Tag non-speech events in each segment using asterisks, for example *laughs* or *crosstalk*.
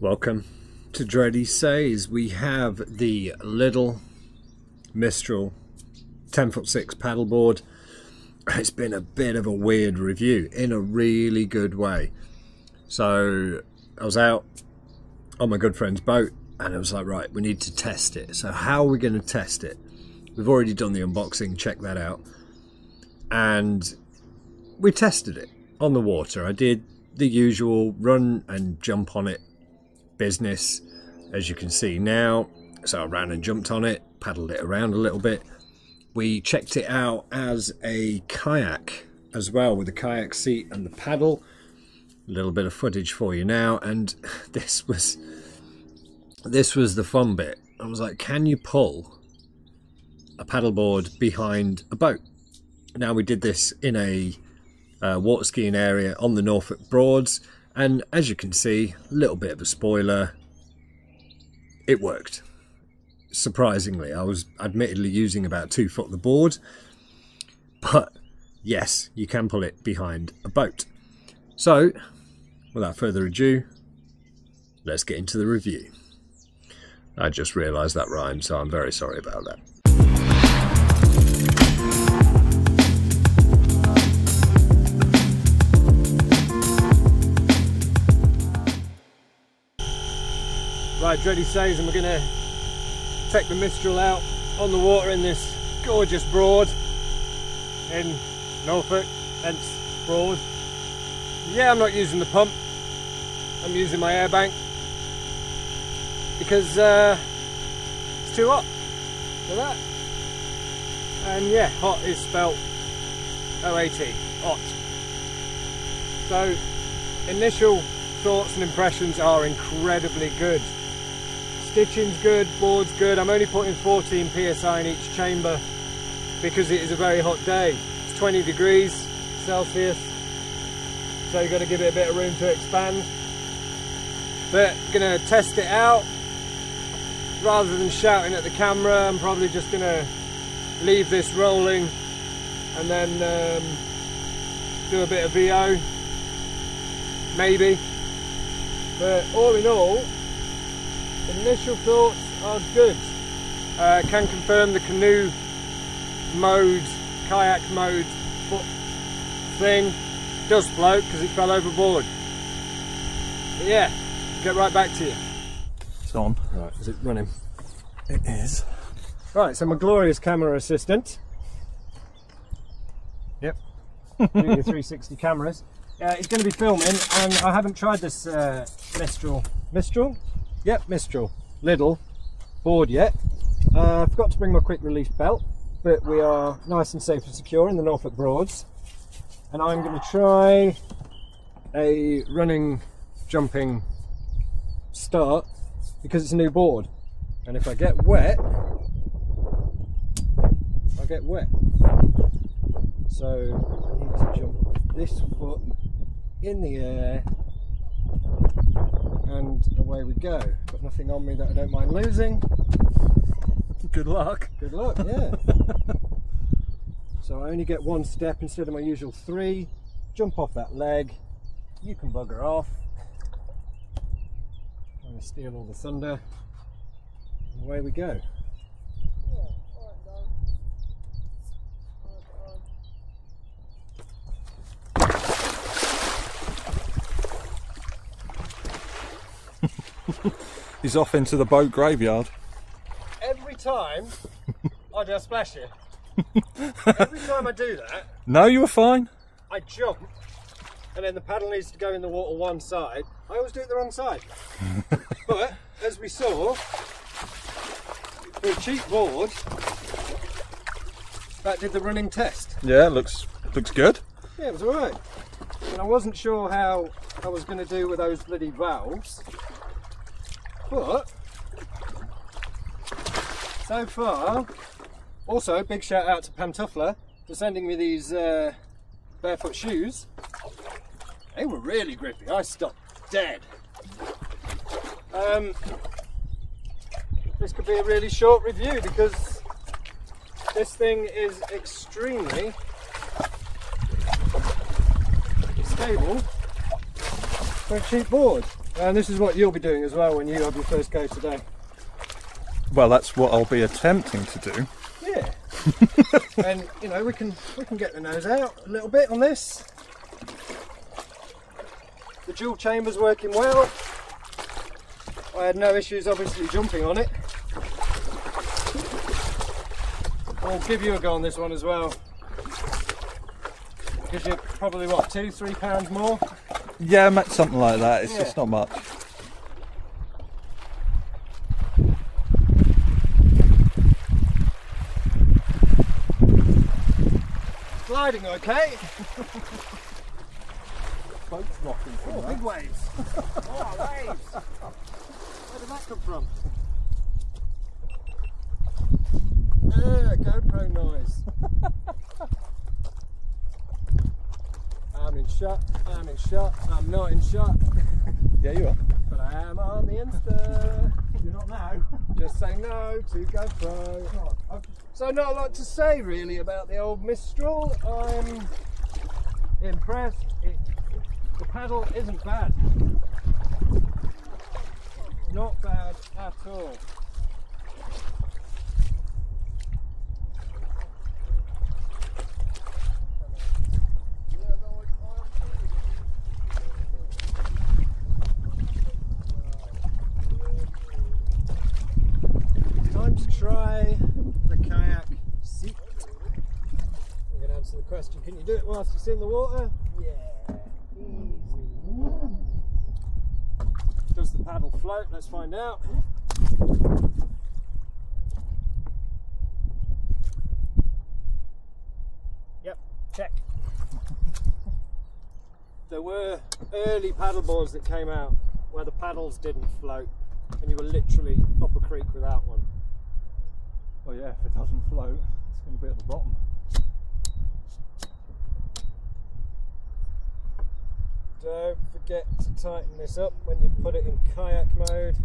Welcome to Dready Says. We have the Lidl Mistral 10 foot 6 paddleboard. It's been a bit of a weird review in a really good way. So I was out on my good friend's boat and I was like, right, we need to test it. So how are we going to test it? We've already done the unboxing, check that out. And we tested it on the water. I did the usual run and jump on it business, as you can see now. So I ran and jumped on it, paddled it around a little bit. We checked it out as a kayak as well with the kayak seat and the paddle. A little bit of footage for you now, and *laughs* this was this was the fun bit. I was like, can you pull a paddleboard behind a boat? Now we did this in a uh, water skiing area on the Norfolk Broads, and as you can see, a little bit of a spoiler, it worked. Surprisingly, I was admittedly using about two foot of the board, but yes, you can pull it behind a boat. So, without further ado, let's get into the review. I just realised that rhyme, so I'm very sorry about that. Right, Dready says, and we're going to take the Mistral out on the water in this gorgeous broad in Norfolk, hence broad. Yeah, I'm not using the pump, I'm using my air bank because uh, it's too hot for that. And yeah, hot is spelt O-A-T, hot. So, initial thoughts and impressions are incredibly good. Stitching's good, board's good. I'm only putting 14 psi in each chamber because it is a very hot day. It's 20 degrees Celsius, so you've got to give it a bit of room to expand. But gonna test it out. Rather than shouting at the camera, I'm probably just gonna leave this rolling and then um, do a bit of VO, maybe. But all in all, initial thoughts are good. Uh, can confirm the canoe mode, kayak mode foot thing does float because it fell overboard. But yeah, get right back to you. It's on. Right, is it running? It is. Right, so my glorious camera assistant. Yep. *laughs* Your 360 cameras. Uh, he's going to be filming, and I haven't tried this uh, Mistral. Mistral? Yep, Mistral. Lidl. board yet. Uh, I forgot to bring my quick release belt, but we are nice and safe and secure in the Norfolk Broads. And I'm going to try a running, jumping start because it's a new board. And if I get wet, I get wet. So I need to jump this foot in the air and away we go. Got nothing on me that I don't mind losing. Good luck. Good luck, yeah. so I only get one step instead of my usual three. Jump off that leg. You can bugger off. Trying to steal all the thunder. And away we go. *laughs* He's off into the boat graveyard. Every time *laughs* I do a splash here. *laughs* Every time I do that, No, you were fine. I jump and then the paddle needs to go in the water one side. I always do it the wrong side. but as we saw, for a cheap board, that did the running test. Yeah, looks looks good. Yeah, it was alright. And I wasn't sure how I was going to do with those bloody valves. But, so far, also big shout out to Pantufla for sending me these uh, barefoot shoes. They were really grippy. I stopped dead. Um, this could be a really short review because this thing is extremely stable for a cheap board. And this is what you'll be doing as well when you have your first go today. Well, that's what I'll be attempting to do. Yeah. *laughs* and you know we can we can get the nose out a little bit on this. The dual chamber's working well. I had no issues obviously jumping on it. I'll give you a go on this one as well. Because you're probably what, two, three pounds more? Yeah, ma- something like that. It's Yeah. just not much. Gliding okay. *laughs* Boat's rocking Oh, big waves. *laughs* oh, waves. Where did that come from? *laughs* Yeah, GoPro noise. I'm in shot, I'm in shot, I'm not in shot, *laughs* Yeah, you are. but I am on the Insta. *laughs* You're not now. *laughs* Just say no to GoPro. So not a lot to say really about the old Mistral. I'm impressed. It, the paddle isn't bad. Not bad at all. Time to try the kayak seat. I'm going to answer the question can you do it whilst it's in the water? Yeah, easy. Does the paddle float? Let's find out. Yep, check. there were early paddle boards that came out where the paddles didn't float and you were literally up a creek without one. Well, yeah, if it doesn't float, it's going to be at the bottom. Don't forget to tighten this up when you put it in kayak mode.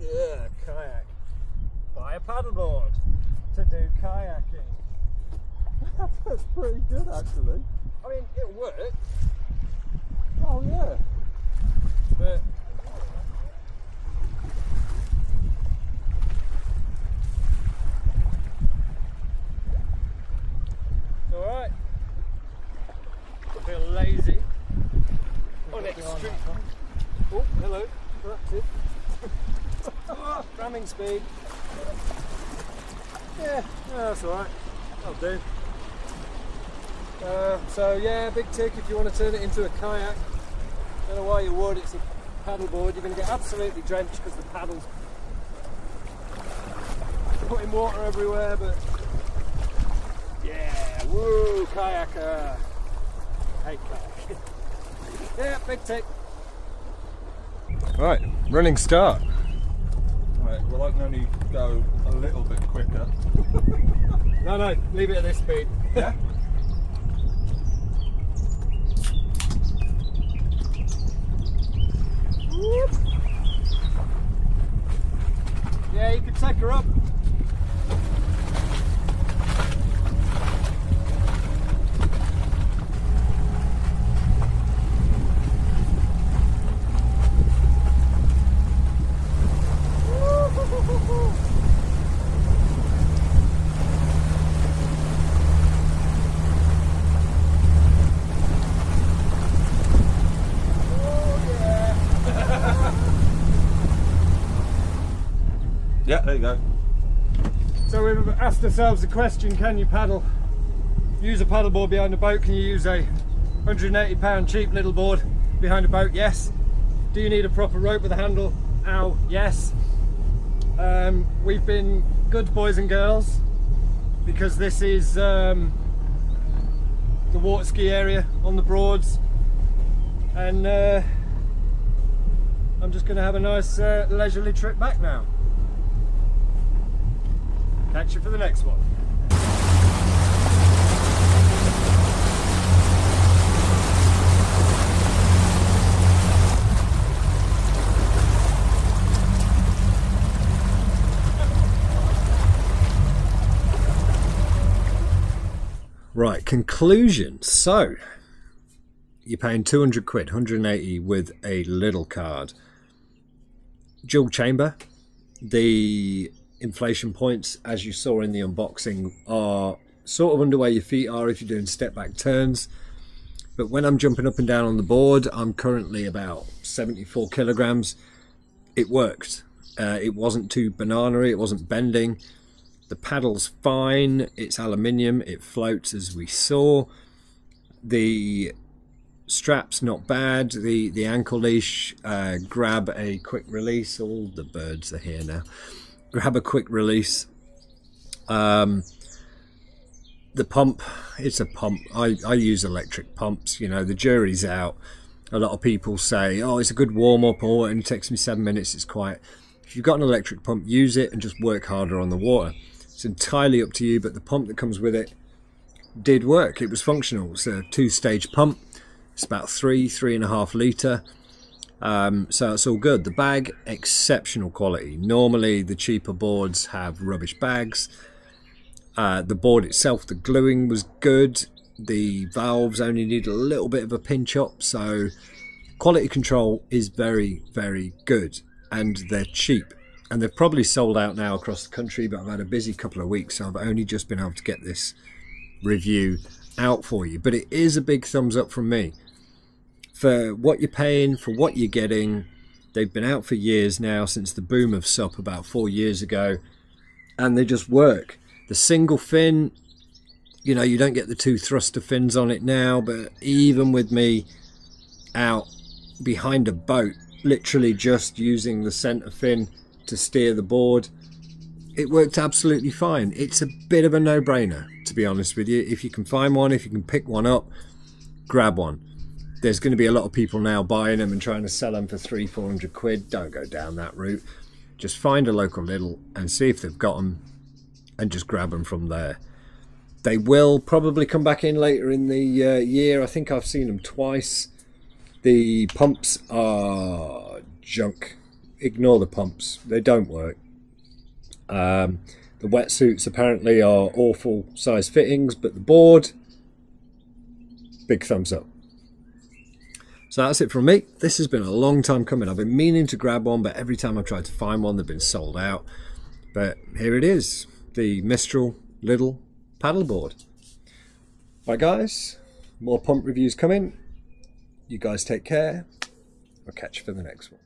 Yeah, kayak. Buy a paddleboard to do kayaking. *laughs* That's pretty good, actually. I mean, it'll work, Oh, yeah. but it's alright. I feel lazy. On extreme. Oh, hello. That's it. Ah, Ramming speed. Yeah, that's alright. I'll do. Uh, so yeah, big tick if you want to turn it into a kayak. Don't know why you would, it's a paddleboard. You're going to get absolutely drenched because the paddles putting water everywhere, but yeah, woo, kayaker. Hey, kayak. *laughs* yeah, big tick. Right, running start. Right, well, I can only go a little bit quicker. *laughs* No, no, leave it at this speed. Yeah? *laughs* Yeah, you can take her up. Yeah, there you go. So we've asked ourselves the question: Can you paddle? Use a paddleboard behind a boat? Can you use a 180 pound cheap Lidl board behind a boat? Yes. Do you need a proper rope with a handle? Ow, yes. Um, we've been good boys and girls because this is um, the water ski area on the Broads, and uh, I'm just going to have a nice uh, leisurely trip back now. Catch you for the next one. Right, conclusion. So, you're paying 200 quid, 180 with a Lidl card. Dual chamber. The inflation points, as you saw in the unboxing, are sort of under where your feet are if you're doing step back turns. But when I'm jumping up and down on the board, I'm currently about 74 kilograms. It worked. Uh, it wasn't too banana it wasn't bending. The paddle's fine, it's aluminium, it floats as we saw. The strap's not bad. The the ankle leash, uh, grab a quick release. All the birds are here now. Grab a quick release. Um, the pump, it's a pump. I, I use electric pumps. You know, the jury's out. A lot of people say, oh, it's a good warm up or it takes me seven minutes, it's quiet. If you've got an electric pump, use it and just work harder on the water. It's entirely up to you, but the pump that comes with it did work. It was functional. It's a two-stage pump. It's about three, three and a half litre. Um, so it's all good. The bag, exceptional quality. Normally the cheaper boards have rubbish bags. Uh, the board itself, the gluing was good. The valves only need a little bit of a pinch up. So quality control is very, very good. And they're cheap. And they've probably sold out now across the country, but I've had a busy couple of weeks. So I've only just been able to get this review out for you. But it is a big thumbs up from me. For what you're paying, for what you're getting, they've been out for years now, since the boom of SUP about four years ago, and they just work. The single fin, you know, you don't get the two thruster fins on it now, but even with me out behind a boat, literally just using the center fin to steer the board, it worked absolutely fine. It's a bit of a no-brainer, to be honest with you. If you can find one, if you can pick one up, grab one. There's going to be a lot of people now buying them and trying to sell them for three, four hundred quid. Don't go down that route. Just find a local Lidl and see if they've got them and just grab them from there. They will probably come back in later in the uh, year. I think I've seen them twice. The pumps are junk. Ignore the pumps. They don't work. Um, the wetsuits apparently are awful size fittings, but the board, big thumbs up. So that's it from me. This has been a long time coming. I've been meaning to grab one, but every time I've tried to find one, they've been sold out. But here it is, the Mistral Lidl paddleboard. Right guys, more pump reviews coming. You guys take care. I'll catch you for the next one.